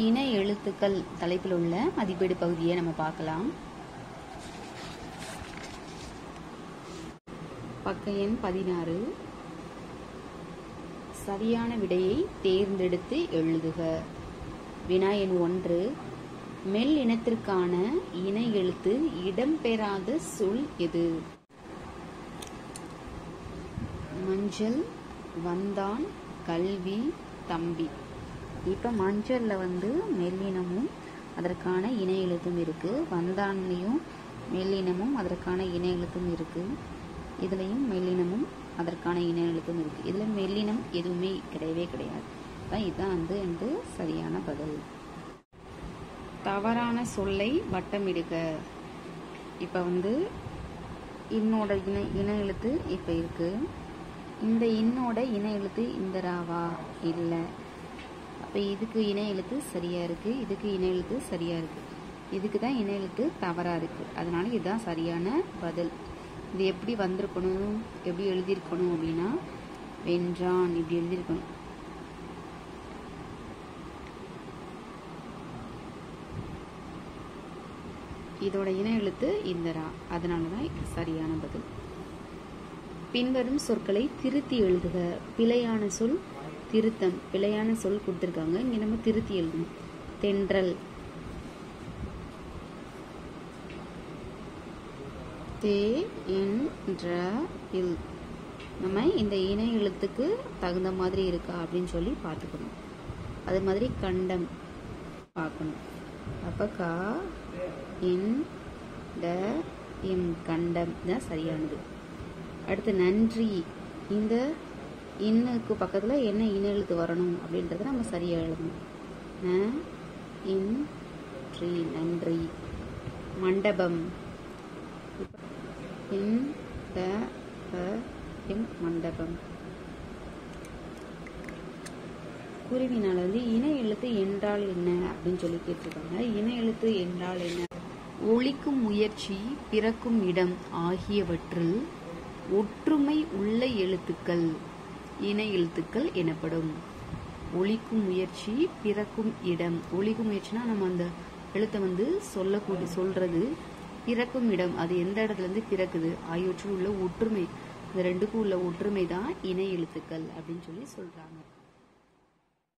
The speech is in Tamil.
இன எழுத்துக்கள் தலைப்பில் உள்ள மதிப்பீடு பகுதியை நம்ம பார்க்கலாம். பக்க எண் பதினாறு. சரியான விடையை தேர்ந்தெடுத்து எழுதுக. வினா எண் ஒன்று. மெல் இனத்திற்கான இன எழுத்து இடம்பெறாத சொல் எது? மஞ்சள் வந்தான் கல்வி தம்பி. இப்போ மஞ்சளில் வந்து மெல்லினமும் அதற்கான இணை எழுத்தும் இருக்குது வந்தாண்மையும் மெல்லினமும் அதற்கான இணை எழுத்தும் இருக்குது இதுலேயும் மெல்லினமும் அதற்கான இணை எழுத்தும் இருக்குது இதில் மெல்லினம் எதுவுமே கிடையவே கிடையாது. அதான் இதுதான் வந்து வந்து சரியான பதில். தவறான சொல்லை வட்டமிடுக. இப்போ வந்து இன்னோட இணை இணை எழுத்து இப்போ இருக்குது இந்த இன்னோட இணை எழுத்து இந்த ராவா இல்லை. அப்போ இதுக்கு இணை எழுத்து சரியாக இருக்குது இதுக்கு இணை எழுத்து சரியாக இருக்குது இதுக்கு தான் இணை எழுத்து தவறாக இருக்குது அதனால இதுதான் சரியான பதில். இது எப்படி வந்திருக்கணும்? எப்படி எழுதியிருக்கணும் அப்படின்னா வென்றான் இப்படி எழுதியிருக்கணும். இதோட இணை எழுத்து இந்த ரா அதனால தான் இது சரியான பதில். பின்வரும் சொற்களை திருத்தி எழுதுக. பிழையான சொல் திருத்தம் பிழையான சொல் கொடுத்துருக்காங்க. இங்கே நம்ம திருத்தி எழுதணும். தென்றல். தே என்ற இல் நம்ம இந்த இணை எழுத்துக்கு தகுந்த மாதிரி இருக்கா அப்படின்னு சொல்லி பார்த்துக்கணும். அது மாதிரி கண்டம் பார்க்கணும். அப்போ கா இன் ட இம் கண்டம். தான் சரியானது. அடுத்து நன்றி. இந்த இன்னுக்கு பக்கத்தில் என்ன இன எழுத்து வரணும் அப்படின்றத நம்ம சரியாக எழுதணும். ந இன் ட்ரீ நன்றி. மண்டபம். இன் ட ப மண்டபம். குருவினால் வந்து இன எழுத்து என்றால் என்ன அப்படின்னு சொல்லி கேட்டிருக்காங்க. இன எழுத்து என்றால் என்ன? ஒழிக்கும் முயற்சி பிறக்கும் இடம் ஆகியவற்றில் ஒற்றுமை உள்ள எழுத்துக்கள். இன எழுத்துக்கள் எனப்படும். ஒழிக்கும் முயற்சி பிறக்கும் இடம். ஒழிக்கும் முயற்சினா நம்ம அந்த எழுத்தை வந்து சொல்லக்கூடிய சொல்றது. பிறக்கும் இடம். அது எந்த இடத்துல இருந்து பிறக்குது? ஆகியவற்றில் உள்ள ஒற்றுமை. இந்த ரெண்டுக்கும் உள்ள ஒற்றுமை தான் இணை எழுத்துக்கள் அப்படின்னு சொல்லி சொல்றாங்க.